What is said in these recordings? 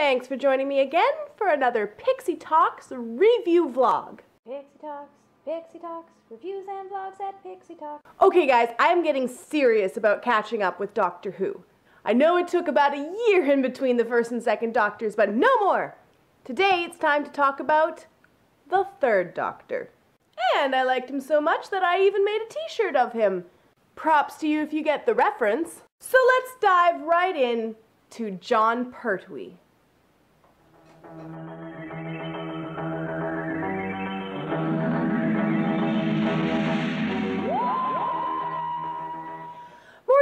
Thanks for joining me again for another Pixie Talks review vlog. Pixie Talks, Pixie Talks, reviews and vlogs at Pixie Talks. Okay guys, I'm getting serious about catching up with Doctor Who. I know it took about a year in between the first and second Doctors, but no more! Today it's time to talk about the third Doctor. And I liked him so much that I even made a t-shirt of him. Props to you if you get the reference. So let's dive right in to Jon Pertwee. More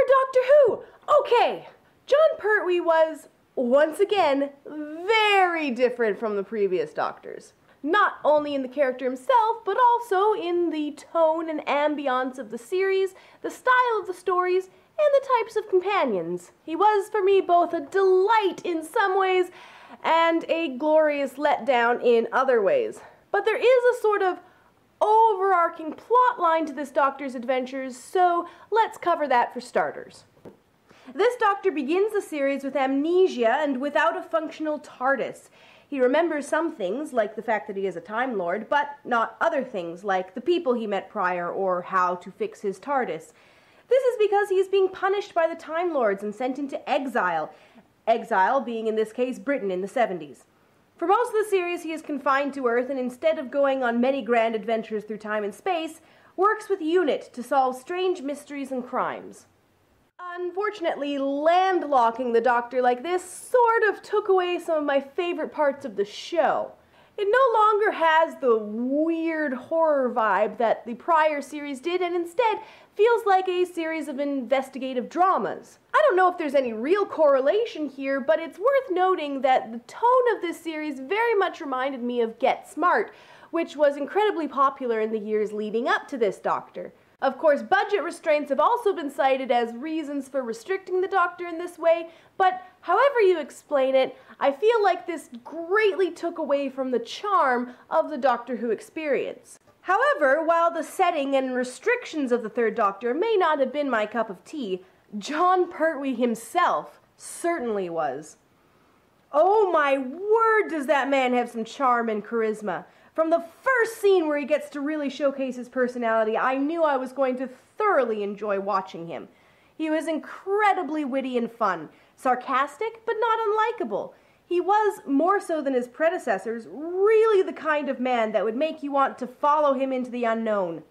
Doctor Who! Okay, Jon Pertwee was, once again, very different from the previous Doctors. Not only in the character himself, but also in the tone and ambiance of the series, the style of the stories, and the types of companions. He was, for me, both a delight in some ways and a glorious letdown in other ways. But there is a sort of overarching plot line to this Doctor's adventures, so let's cover that for starters. This Doctor begins the series with amnesia and without a functional TARDIS. He remembers some things, like the fact that he is a Time Lord, but not other things, like the people he met prior or how to fix his TARDIS. This is because he is being punished by the Time Lords and sent into exile, exile being in this case Britain in the 70s. For most of the series, he is confined to Earth and instead of going on many grand adventures through time and space, works with UNIT to solve strange mysteries and crimes. Unfortunately, landlocking the Doctor like this sort of took away some of my favorite parts of the show. It no longer has the weird horror vibe that the prior series did and instead feels like a series of investigative dramas. I don't know if there's any real correlation here, but it's worth noting that the tone of this series very much reminded me of Get Smart, which was incredibly popular in the years leading up to this Doctor. Of course, budget restraints have also been cited as reasons for restricting the Doctor in this way, but however you explain it, I feel like this greatly took away from the charm of the Doctor Who experience. However, while the setting and restrictions of the Third Doctor may not have been my cup of tea, Jon Pertwee himself certainly was. Oh my word, does that man have some charm and charisma! From the first scene where he gets to really showcase his personality, I knew I was going to thoroughly enjoy watching him. He was incredibly witty and fun, sarcastic, but not unlikable. He was, more so than his predecessors, really the kind of man that would make you want to follow him into the unknown.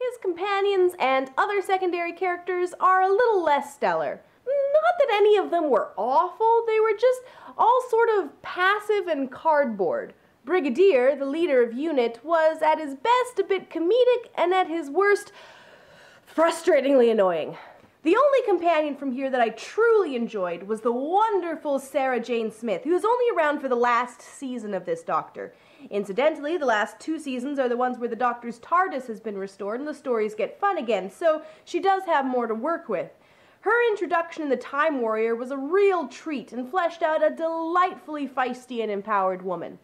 His companions and other secondary characters are a little less stellar. Not that any of them were awful, they were just all sort of passive and cardboard. Brigadier, the leader of UNIT, was at his best a bit comedic and at his worst frustratingly annoying. The only companion from here that I truly enjoyed was the wonderful Sarah Jane Smith, who was only around for the last season of this Doctor. Incidentally, the last two seasons are the ones where the Doctor's TARDIS has been restored and the stories get fun again, so she does have more to work with. Her introduction in The Time Warrior was a real treat and fleshed out a delightfully feisty and empowered woman.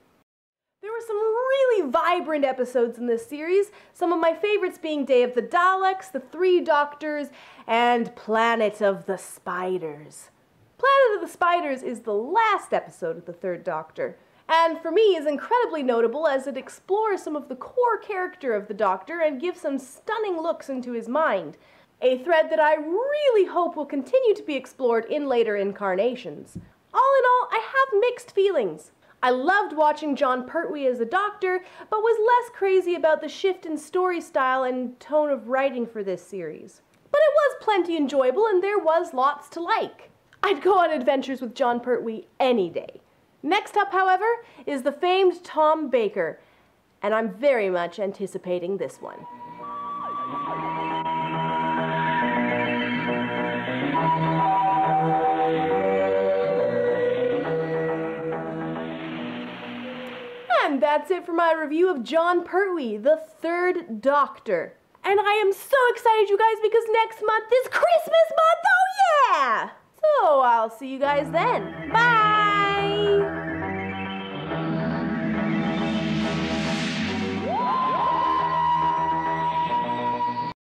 Were some really vibrant episodes in this series, some of my favorites being Day of the Daleks, The Three Doctors, and Planet of the Spiders. Planet of the Spiders is the last episode of the Third Doctor, and for me is incredibly notable as it explores some of the core character of the Doctor and gives some stunning looks into his mind, a thread that I really hope will continue to be explored in later incarnations. All in all, I have mixed feelings. I loved watching Jon Pertwee as the Doctor, but was less crazy about the shift in story style and tone of writing for this series. But it was plenty enjoyable and there was lots to like. I'd go on adventures with Jon Pertwee any day. Next up, however, is the famed Tom Baker, and I'm very much anticipating this one. That's it for my review of Jon Pertwee, the third Doctor. And I am so excited, you guys, because next month is Christmas month! Oh, yeah! So I'll see you guys then. Bye!